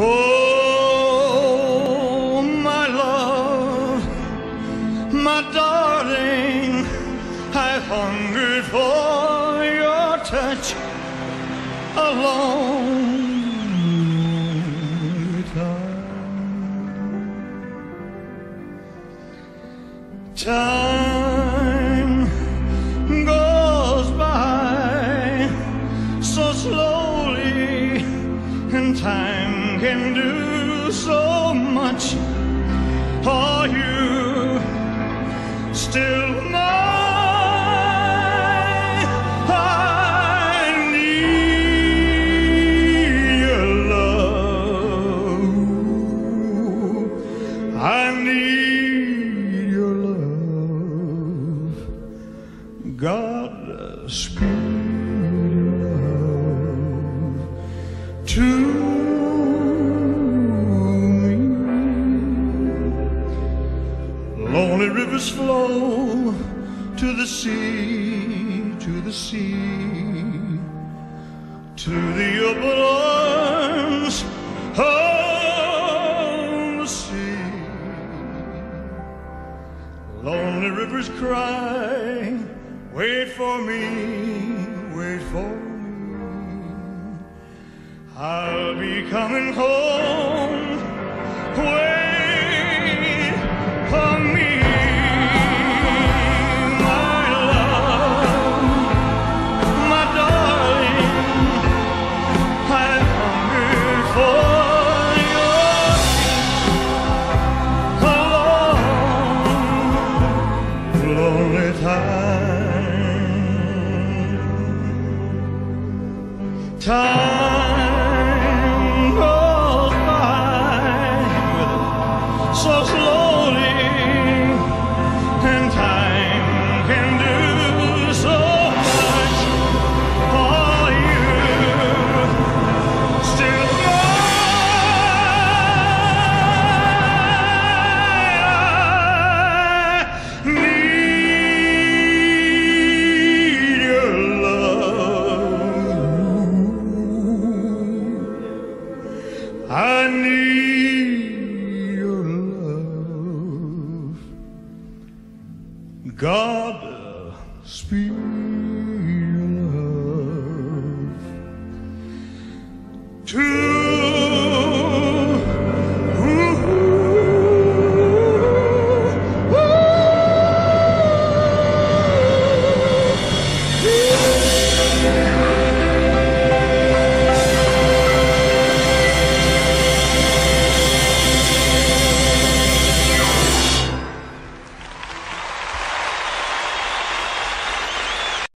Oh, my love, my darling, I've hungered for your touch a long time. Time goes by so slowly, and time can do so much. Are you still mine? I need your love. I need your love. God speed Lonely rivers flow to the sea, to the sea, to the open arms of the sea. Lonely rivers cry, wait for me, wait for me. I'll be coming home. Time. Goes by so God speed love to